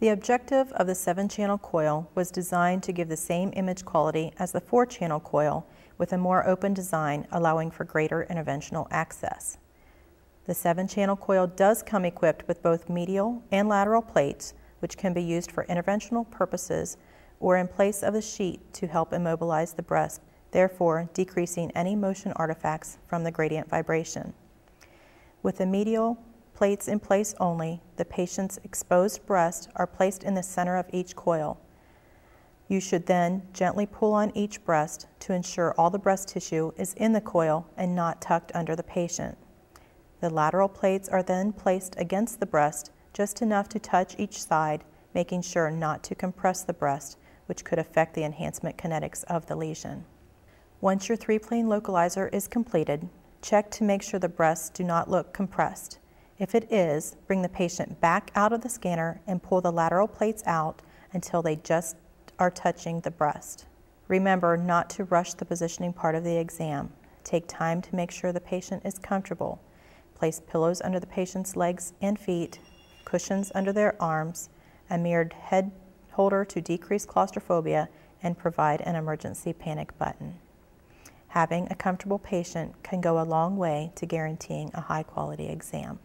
The objective of the 7-channel coil was designed to give the same image quality as the 4-channel coil with a more open design allowing for greater interventional access. The 7-channel coil does come equipped with both medial and lateral plates which can be used for interventional purposes or in place of the sheet to help immobilize the breast, therefore decreasing any motion artifacts from the gradient vibration. With the medial plates in place only, the patient's exposed breasts are placed in the center of each coil. You should then gently pull on each breast to ensure all the breast tissue is in the coil and not tucked under the patient. The lateral plates are then placed against the breast just enough to touch each side, making sure not to compress the breast, which could affect the enhancement kinetics of the lesion. Once your three-plane localizer is completed, check to make sure the breasts do not look compressed. If it is, bring the patient back out of the scanner and pull the lateral plates out until they just are touching the breast. Remember not to rush the positioning part of the exam. Take time to make sure the patient is comfortable. Place pillows under the patient's legs and feet, cushions under their arms, a mirrored head holder to decrease claustrophobia, and provide an emergency panic button. Having a comfortable patient can go a long way to guaranteeing a high quality exam.